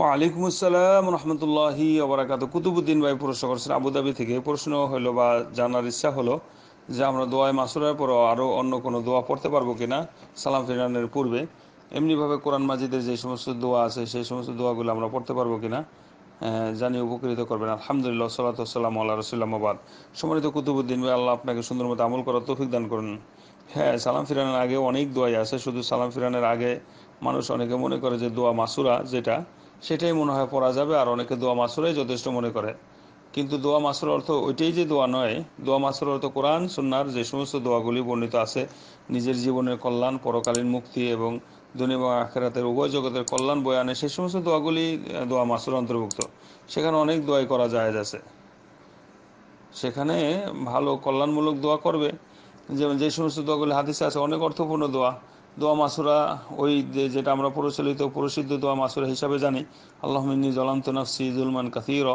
ওয়ালাইকুম আসসালাম রহমতুল্লাহি আবরাকাত কুতুবুদ্দিন ভাই প্রশ্ন করছেন আবুধাবি থেকে। প্রশ্ন হলো বা জানার ইচ্ছা হলো যে আমরা দোয়ায় মাসুরার পরও আরও অন্য কোনো দোয়া পড়তে পারব কিনা, সালাম ফিরানের পূর্বে। এমনিভাবে কোরআন মাজিদের যে সমস্ত দোয়া আছে, সেই সমস্ত দোয়াগুলো আমরা পড়তে পারব কিনা জানিয়ে উপকৃত করবেন। আলহামদুলিল্লাহ সাল্লাতাম আল্লাহ রসুল্লামাবাদ সম্মানিত কুতুবুদ্দিন ভাই, আল্লাহ আপনাকে সুন্দর মতো আমল করার তৌফিক দান করুন। হ্যাঁ সালাম ফিরানোর আগে অনেক দোয়াই আছে। শুধু সালাম ফিরানোর আগে মানুষ অনেকে মনে করে যে দোয়া মাসুরা, যেটা সেটাই মনে হয় পড়া যাবে, আর অনেকে দোয়া মাসুরাই যথেষ্ট মনে করে। কিন্তু দোয়া মাসুর অর্থ ওইটাই যে দোয়া নয়, দোয়া মাসুর অর্থ কোরআন সুন্নার যে সমস্ত দোয়াগুলি বর্ণিত আছে, নিজের জীবনের কল্যাণ, পরকালীন মুক্তি এবং দুনিয়া এবং আখেরাতের উভয় জগতের কল্যাণ বয়ানে সেই সমস্ত দোয়াগুলি দোয়া মাসুর অন্তর্ভুক্ত। সেখানে অনেক দোয়াই করা যায় আছে। সেখানে ভালো কল্যাণমূলক দোয়া করবে। যেমন যে সমস্ত দোয়াগুলি হাদিসে আছে, অনেক অর্থপূর্ণ দোয়া। দোয়া মাসুরা, ওই যেটা আমরা প্রচলিত, প্রসিদ্ধ দোয়া মাসুরা হিসাবে জানি। আল্লাহ মিন্নি জলান্ত নাফসি জুলমান কাসির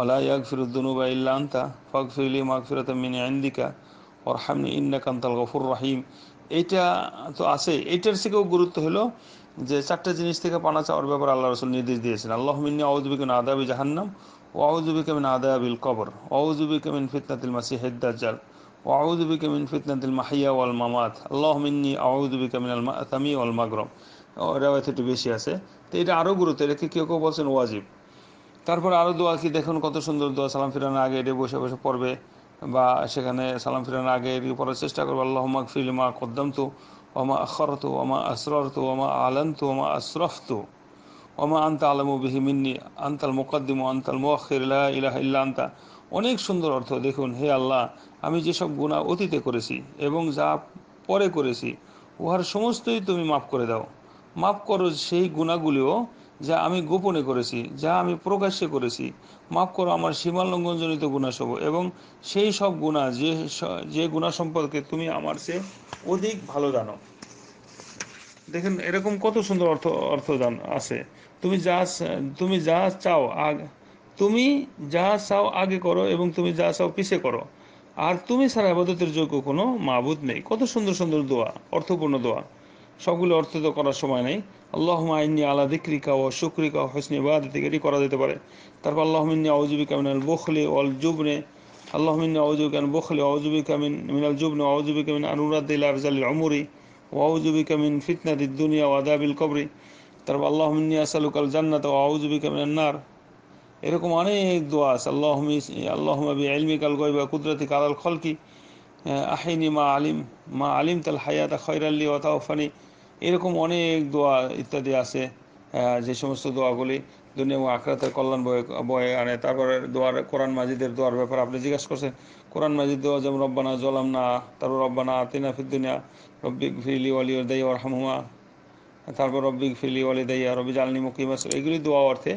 ওলা ইয়াক ফিরুদ্দুনুবা ইল্লা আন্তা ফক ফিরলি মাগ ফিরত মিনি আন্দিকা ওরহামনি ইন্না কান্তাল গফুর রাহিম। এইটা তো আছে। এইটার থেকেও গুরুত্ব হলো যে চারটা জিনিস থেকে পানা চাওয়ার ব্যাপারে আল্লাহ রসুল নির্দেশ দিয়েছেন। আল্লাহ মিন্নি আউজবিকিন আদাবি জাহান্নাম ও আউজুবিকা মিন আদাবিল কবর ওয়াউজুবিকা মিন ফিতনাতিল মাসিহিদ দাজ্জাল। وأعوذ بك من فتنة المحيا والممات اللهم إني أعوذ بك من المأثم والمغرم রেওয়ায়ত একটু বেশি আছে তো এটা আরও গুরুত্ব এটাকে কেউ কেউ বলছেন ওয়াজিব তারপর আরও দোয়া কি দেখুন কত সুন্দর দোয়া সালাম ফিরানোর আগে এটা বসে বসে পড়বে বা সেখানে সালাম ফিরানোর আগে এটি পড়ার চেষ্টা করবে আল্লাহ ফিল মা কদ্দমতু ওমা আখরতু ওমা আসররতু ওমা আলান্তু ওমা আসরফতু ওমা আন্তা আলমু বিহি মিন্নি আন্তাল মুকদ্দিম আন্তাল মুআখির লা ইলাহা ইল্লা আন্তা অনেক সুন্দর অর্থ। দেখুন, হে আল্লাহ, আমি যেসব গুনাহ অতীতে করেছি এবং যা পরে করেছি, উহার সমস্তই তুমি মাফ করে দাও। মাফ করো সেই গুণাগুলিও যা আমি গোপনে করেছি, যা আমি প্রকাশ্যে করেছি। মাফ করো আমার সীমা লঙ্ঘনজনিত গুণাসব এবং সেই সব গুণা যে যে গুণা সম্পর্কে তুমি আমার চেয়ে অধিক ভালো জানো। দেখেন, এরকম কত সুন্দর অর্থ, অর্থদান আছে। তুমি যা তুমি যা চাও, আগ তুমি যা চাও আগে করো এবং তুমি যা চাও পিছে করো। আর তুমি ছাড়া আবাদতের যোগ্য কোনো মাহবুদ নেই। কত সুন্দর সুন্দর দোয়া, অর্থপূর্ণ দোয়া। সবগুলো অর্থ তো করার সময় নেই। আল্লাহ আইনি আলা দিক্রিকা ও শুক্রিকা ও হসনি বাদিক এটি করা যেতে পারে। তারপর আল্লাহ মিন্নি আউজুবিকা মিনাল বখলি ওয়াল জুবনে। আল্লাহ মিন্নি আউজুবিকা মিন বখলি আউজুবিকা মিন মিনাল জুবনে আউজুবিকা মিন আনুরাদ্দিল আরজাল উমরি। ওয়াউজুবিকা মিন ফিতনাতিদ দুনিয়া ওয়া আদাবিল কবরি। তারপর আল্লাহ মিন্নি আসালুকাল জান্নাত ও আউজুবিকা নার। এরকম অনেক দোয়া আছে। আল্লাহ আল্লাহ আলমিকাল গয়বা কুদরতি কালাল খলকি আহিনী মা আলিম মা আলিম তাল হায়াত খৈরাল্লি ওতাওফানি এরকম অনেক দোয়া ইত্যাদি আছে যে সমস্ত দোয়াগুলি দুনিয়া এবং আখরাতের কল্যাণ বয়ে বয়ে আনে। তারপরে দোয়ার, কোরআন মাজিদের দোয়ার ব্যাপারে আপনি জিজ্ঞাসা করছেন, কোরআন মাজিদ দোয়া যেমন, রব্বানা জলাম না তারপর রব্বানা আতিনা ফিদ্দুনিয়া রব্বিক ফিলি ওয়ালি দাই রহমুমা তারপর রব্বিক ফিলি ওয়ালিদাইয়া রবি জালনি মুকিমাস এগুলি দোয়া অর্থে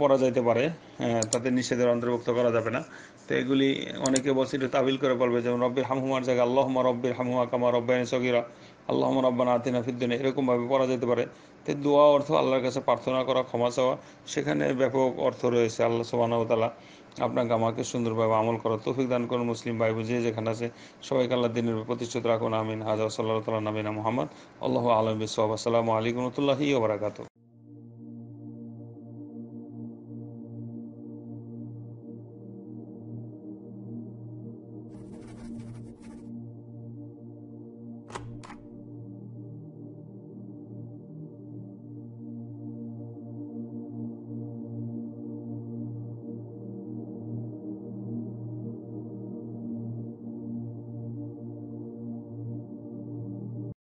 পড়া যাইতে পারে তাদের তাতে নিষেধের অন্তর্ভুক্ত করা যাবে না। তো এগুলি অনেকে বসে তাবিল করে বলবে যেমন রব্বির হামহুমার জায়গায় আল্লাহমা রব্বির হামহুমা কামা রব্বানি সগিরা। আল্লাহমা রব্বানা আতিনা ফিদ্দুনে এরকমভাবে পড়া যেতে পারে। তো দোয়া অর্থ আল্লাহর কাছে প্রার্থনা করা, ক্ষমা চাওয়া, সেখানে ব্যাপক অর্থ রয়েছে আল্লাহ সুবাহতালা আপনাকে আমাকে সুন্দরভাবে আমল করা তৌফিক দান করুন। মুসলিম ভাই বুঝিয়ে যেখানে আছে, সবাইকে আল্লাহ দিনের প্রতিষ্ঠিত রাখুন। আমিন। হাজা সাল্লাহ তাল্লাহ নামিনা মোহাম্মদ, আল্লাহ আলম বিসব আলিকুমতুল্লাহি ওবরাকাতু